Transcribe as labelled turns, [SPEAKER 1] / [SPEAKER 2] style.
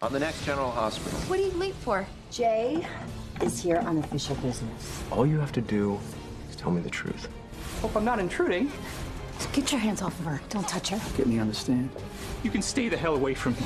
[SPEAKER 1] on the next General Hospital.
[SPEAKER 2] What are you late for?
[SPEAKER 3] Jay is here on official business.
[SPEAKER 1] All you have to do is tell me the truth.
[SPEAKER 4] Hope I'm not intruding.
[SPEAKER 3] Get your hands off of her. Don't touch her.
[SPEAKER 4] Get me on the stand. You can stay the hell away from me.